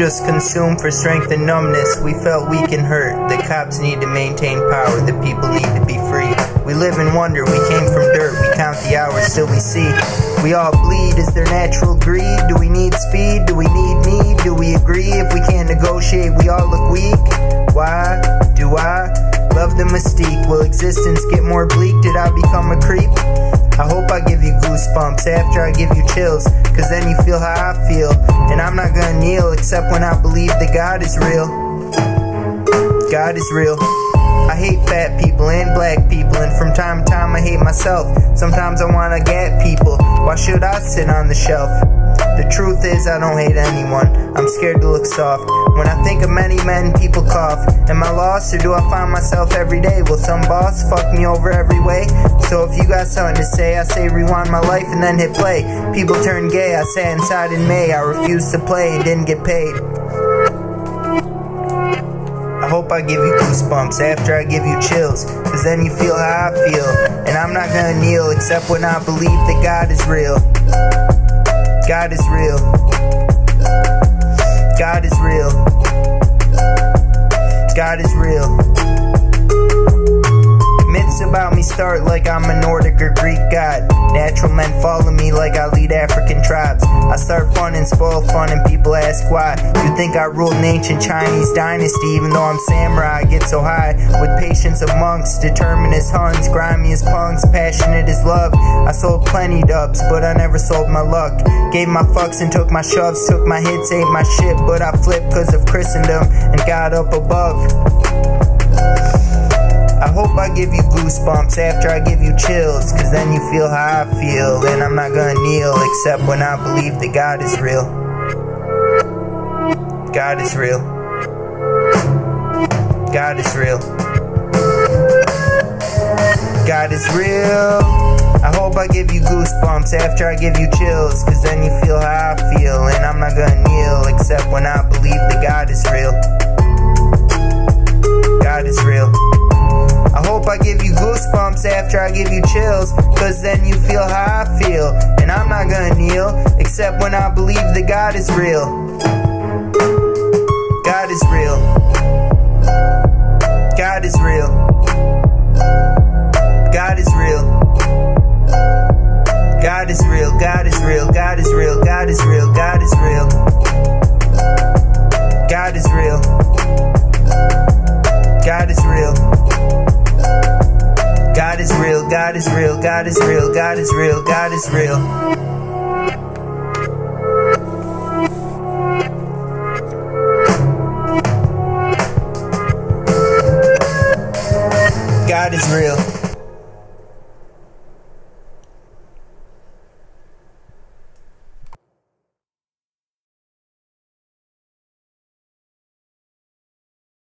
just consumed for strength and numbness. We felt weak and hurt. The cops need to maintain power. The people need to be free. We live in wonder. We came from dirt. We count the hours till we see. We all bleed. Is there natural greed? Do we need speed? Do we need need? Do we agree? If we can't negotiate, we all look weak. Why do I love the mystique? Will existence get more bleak? Did I become a creep? I hope I give you goosebumps after I give you chills, cause then you feel how I feel. And I'm not gonna kneel except when I believe that God is real. God is real. I hate fat people and black people, and from time to time I hate myself. Sometimes I wanna get people. Why should I sit on the shelf? The truth is, I don't hate anyone. I'm scared to look soft. When I think of many men, people cough. Am I lost or do I find myself every day? Will some boss fuck me over every way? So if you got something to say, I say rewind my life and then hit play. People turn gay, I sat inside in May. I refused to play didn't get paid. I hope I give you goosebumps after I give you chills. Cause then you feel how I feel. And I'm not gonna kneel except when I believe that God is real. God is real. God is real. God is real. Myths about me start like I'm a Nordic or Greek god. Natural men follow me like I lead African tribes. I start fun and spoil fun and people ask why. You think I ruled an ancient Chinese dynasty even though I'm samurai. I get so high with patience of monks, determined as Huns, grimy as punks, passionate as love. I sold plenty dubs, but I never sold my luck. Gave my fucks and took my shoves, took my hits, ate my shit, but I flipped cause of Christendom and got up above. I hope I give you goosebumps after I give you chills, cause then you feel how I feel, and I'm not gonna kneel except when I believe that God is real. God is real. God is real. God is real. I hope I give you goosebumps after I give you chills, cause then you feel how I give you goosebumps after I give you chills. Cause then you feel how I feel. And I'm not gonna kneel, except when I believe that God is real. God is real. God is real. God is real. God is real, God is real, God is real, God is real, God is real. Is real, God is real, God is real, God is real, God is real. God is real.